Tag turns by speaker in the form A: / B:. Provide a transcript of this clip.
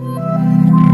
A: you